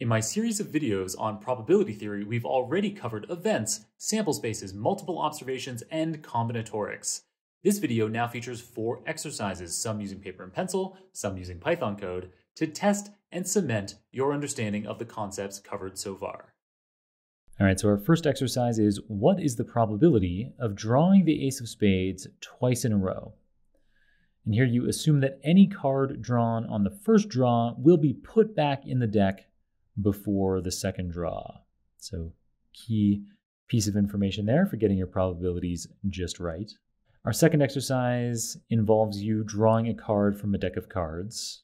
In my series of videos on probability theory, we've already covered events, sample spaces, multiple observations, and combinatorics. This video now features four exercises, some using paper and pencil, some using Python code, to test and cement your understanding of the concepts covered so far. All right, so our first exercise is what is the probability of drawing the ace of spades twice in a row? And here you assume that any card drawn on the first draw will be put back in the deck before the second draw. So key piece of information there for getting your probabilities just right. Our second exercise involves you drawing a card from a deck of cards.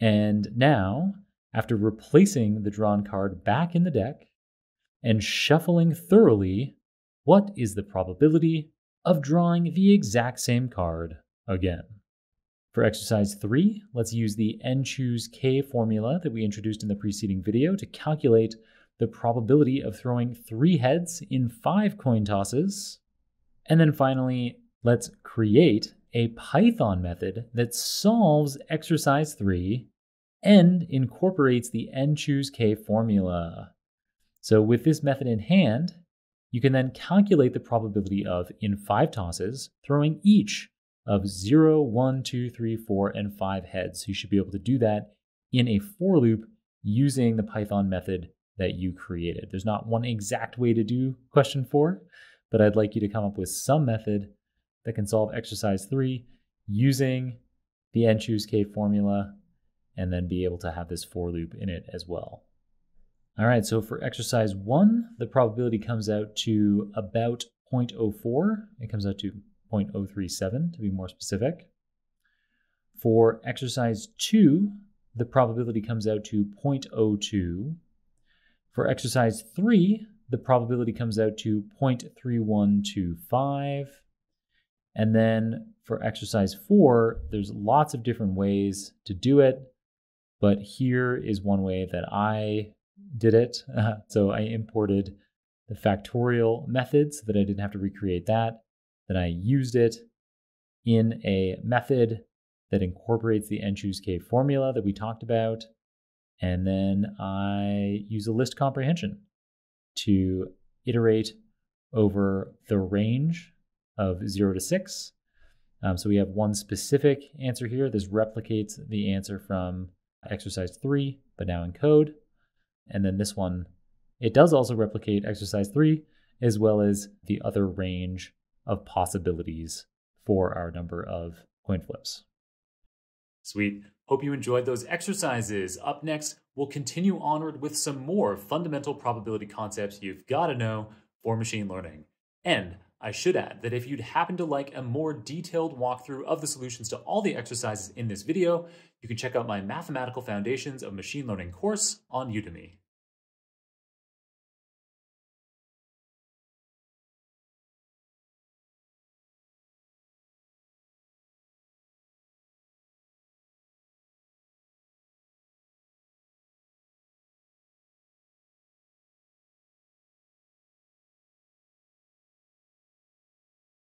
And now, after replacing the drawn card back in the deck and shuffling thoroughly, what is the probability of drawing the exact same card again? For exercise three, let's use the n choose k formula that we introduced in the preceding video to calculate the probability of throwing three heads in five coin tosses. And then finally, let's create a Python method that solves exercise three and incorporates the n choose k formula. So with this method in hand, you can then calculate the probability of, in five tosses, throwing each of 0, 1, 2, 3, 4, and 5 heads. So you should be able to do that in a for loop using the Python method that you created. There's not one exact way to do question four, but I'd like you to come up with some method that can solve exercise three using the n choose k formula and then be able to have this for loop in it as well. All right, so for exercise one, the probability comes out to about 0.04. It comes out to 0.037 to be more specific. For exercise 2, the probability comes out to 0.02. For exercise 3, the probability comes out to 0.3125. And then for exercise 4, there's lots of different ways to do it, but here is one way that I did it. so I imported the factorial method so that I didn't have to recreate that. Then I used it in a method that incorporates the n-choose-k formula that we talked about. And then I use a list comprehension to iterate over the range of 0 to 6. Um, so we have one specific answer here. This replicates the answer from exercise 3, but now in code. And then this one, it does also replicate exercise 3, as well as the other range of possibilities for our number of coin flips. Sweet. Hope you enjoyed those exercises. Up next, we'll continue onward with some more fundamental probability concepts you've got to know for machine learning. And I should add that if you'd happen to like a more detailed walkthrough of the solutions to all the exercises in this video, you can check out my Mathematical Foundations of Machine Learning course on Udemy.